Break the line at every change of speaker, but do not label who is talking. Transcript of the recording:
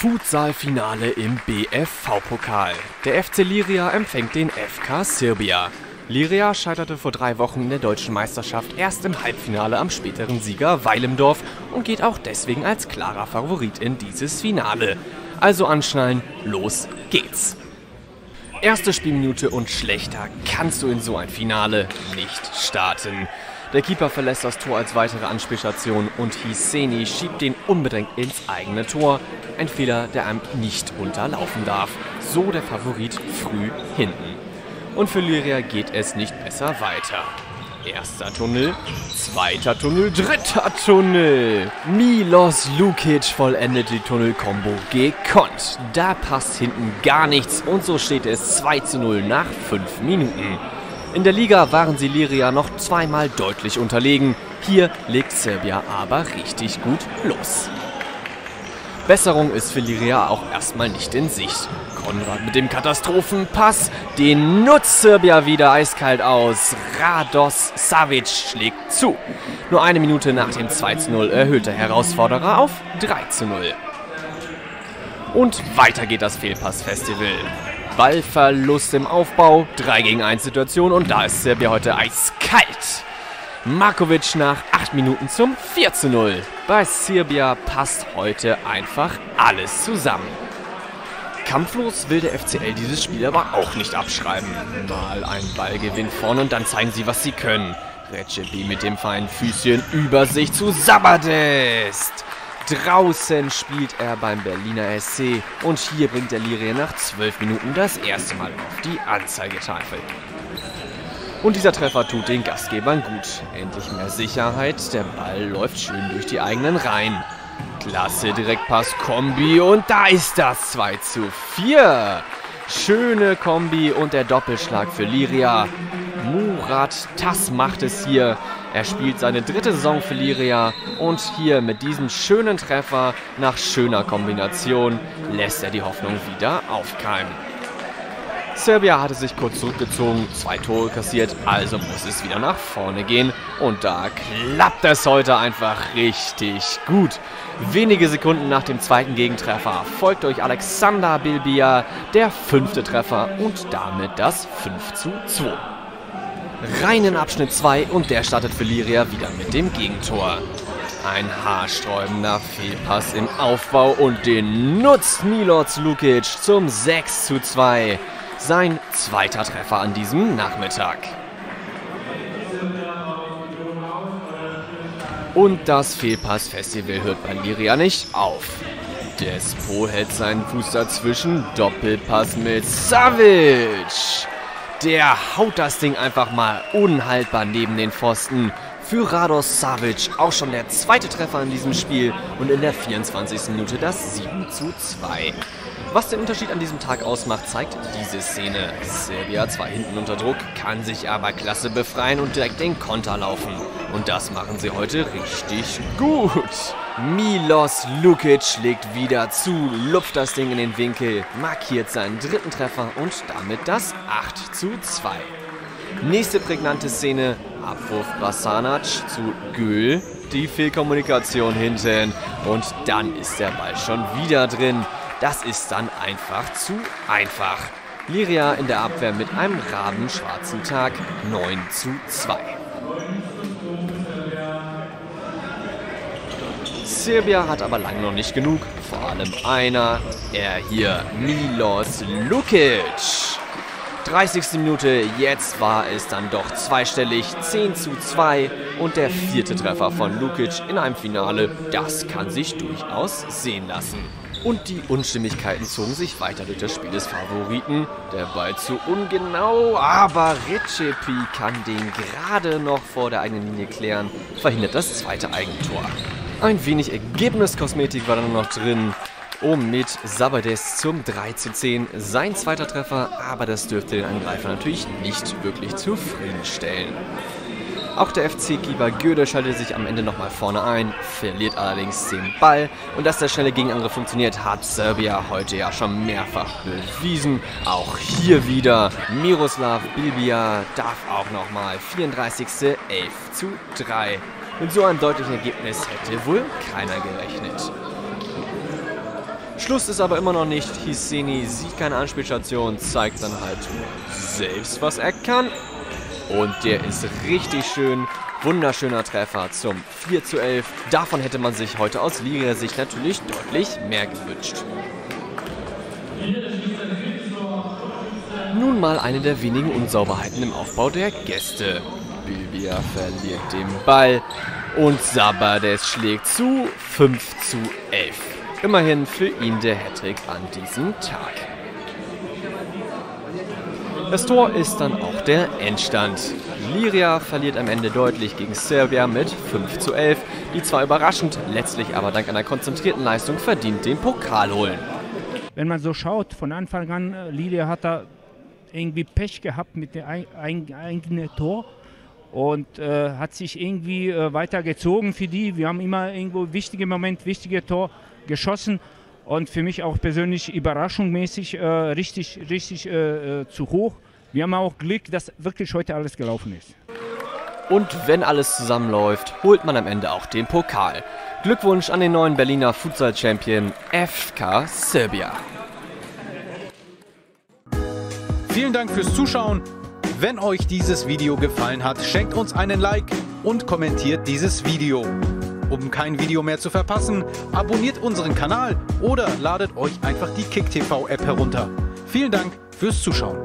Futsal-Finale im BFV-Pokal. Der FC Liria empfängt den FK Serbia. Liria scheiterte vor drei Wochen in der deutschen Meisterschaft erst im Halbfinale am späteren Sieger Weilemdorf und geht auch deswegen als klarer Favorit in dieses Finale. Also anschnallen, los geht's. Erste Spielminute und schlechter kannst du in so ein Finale nicht starten. Der Keeper verlässt das Tor als weitere Anspielstation und Hiseni schiebt den unbedingt ins eigene Tor. Ein Fehler, der einem nicht unterlaufen darf. So der Favorit früh hinten. Und für Lyria geht es nicht besser weiter. Erster Tunnel, zweiter Tunnel, dritter Tunnel. Milos Lukic vollendet die Tunnelkombo gekonnt. Da passt hinten gar nichts und so steht es 2 zu 0 nach 5 Minuten. In der Liga waren sie Liria noch zweimal deutlich unterlegen. Hier legt Serbia aber richtig gut los. Besserung ist für Liria auch erstmal nicht in Sicht. Konrad mit dem Katastrophenpass, den nutzt Serbia wieder eiskalt aus. Rados Savic schlägt zu. Nur eine Minute nach dem 2 zu 0 erhöht der Herausforderer auf 3 zu 0. Und weiter geht das Fehlpass-Festival. Ballverlust im Aufbau, 3 gegen 1 Situation und da ist Serbia heute eiskalt. Markovic nach 8 Minuten zum 4 zu 0. Bei Serbia passt heute einfach alles zusammen. Kampflos will der FCL dieses Spiel aber auch nicht abschreiben. Mal ein Ballgewinn vorne und dann zeigen sie, was sie können. Recepi mit dem feinen Füßchen über sich zu Sabadest. Draußen spielt er beim Berliner SC und hier bringt der Lirie nach 12 Minuten das erste Mal auf die Anzeigetafel. Und dieser Treffer tut den Gastgebern gut. Endlich mehr Sicherheit, der Ball läuft schön durch die eigenen Reihen. Klasse Direktpass Kombi und da ist das 2 zu 4. Schöne Kombi und der Doppelschlag für Liria. Murat Tass macht es hier. Er spielt seine dritte Saison für Liria und hier mit diesem schönen Treffer nach schöner Kombination lässt er die Hoffnung wieder aufkeimen. Serbia hatte sich kurz zurückgezogen, zwei Tore kassiert, also muss es wieder nach vorne gehen. Und da klappt es heute einfach richtig gut. Wenige Sekunden nach dem zweiten Gegentreffer folgt durch Alexander Bilbia der fünfte Treffer und damit das 5 zu 2. Rein in Abschnitt 2 und der startet für Liria wieder mit dem Gegentor. Ein haarsträubender Fehlpass im Aufbau und den nutzt Miloc Lukic zum 6 zu 2. Sein zweiter Treffer an diesem Nachmittag. Und das Fehlpass-Festival hört bei Liria nicht auf. Despo hält seinen Fuß dazwischen. Doppelpass mit Savic. Der haut das Ding einfach mal unhaltbar neben den Pfosten. Für Rados Savic auch schon der zweite Treffer in diesem Spiel und in der 24. Minute das 7 zu 2. Was den Unterschied an diesem Tag ausmacht, zeigt diese Szene. Serbia zwar hinten unter Druck, kann sich aber klasse befreien und direkt den Konter laufen. Und das machen sie heute richtig gut. Milos Lukic schlägt wieder zu, lupft das Ding in den Winkel, markiert seinen dritten Treffer und damit das 8 zu 2. Nächste prägnante Szene, Abwurf Basanac zu Gül, die Fehlkommunikation hinten und dann ist der Ball schon wieder drin. Das ist dann einfach zu einfach. Liria in der Abwehr mit einem rabenschwarzen Tag 9 zu 2. Serbia hat aber lange noch nicht genug. Vor allem einer, er hier, Milos Lukic. 30. Minute, jetzt war es dann doch zweistellig, 10 zu 2 und der vierte Treffer von Lukic in einem Finale, das kann sich durchaus sehen lassen. Und die Unstimmigkeiten zogen sich weiter durch das Spiel des Favoriten. Der Ball zu ungenau, aber Recepi kann den gerade noch vor der eigenen Linie klären, verhindert das zweite Eigentor. Ein wenig Ergebniskosmetik war dann noch drin, um mit Sabades zum 3 zu 10 sein zweiter Treffer, aber das dürfte den Angreifer natürlich nicht wirklich zufriedenstellen. Auch der FC-Keeper Göde schaltet sich am Ende nochmal vorne ein, verliert allerdings den Ball. Und dass der schnelle Gegenangriff funktioniert, hat Serbia heute ja schon mehrfach bewiesen. Auch hier wieder Miroslav Bilbia darf auch nochmal 34. 11 zu 3. Mit so einem deutlichen Ergebnis hätte wohl keiner gerechnet. Schluss ist aber immer noch nicht. Hiseni sieht keine Anspielstation, zeigt dann halt selbst, was er kann. Und der ist richtig schön. Wunderschöner Treffer zum 4 zu 11. Davon hätte man sich heute aus Liria Sicht natürlich deutlich mehr gewünscht. Nun mal eine der wenigen Unsauberheiten im Aufbau der Gäste. Bilbia verliert den Ball und Sabades schlägt zu 5 zu 11. Immerhin für ihn der Hattrick an diesem Tag. Das Tor ist dann auch der Endstand. Liria verliert am Ende deutlich gegen Serbia mit 5 zu 11, die zwar überraschend, letztlich aber dank einer konzentrierten Leistung verdient den Pokal holen.
Wenn man so schaut, von Anfang an, äh, Liria hat da irgendwie Pech gehabt mit dem eigenen Tor und äh, hat sich irgendwie äh, weitergezogen für die. Wir haben immer irgendwo wichtige Moment, wichtige Tor geschossen und für mich auch persönlich überraschungsmäßig äh, richtig, richtig äh, äh, zu hoch. Wir haben auch Glück, dass wirklich heute alles gelaufen ist.
Und wenn alles zusammenläuft, holt man am Ende auch den Pokal. Glückwunsch an den neuen Berliner Futsal-Champion FK Serbia.
Vielen Dank fürs Zuschauen. Wenn euch dieses Video gefallen hat, schenkt uns einen Like und kommentiert dieses Video. Um kein Video mehr zu verpassen, abonniert unseren Kanal oder ladet euch einfach die KickTV App herunter. Vielen Dank fürs Zuschauen.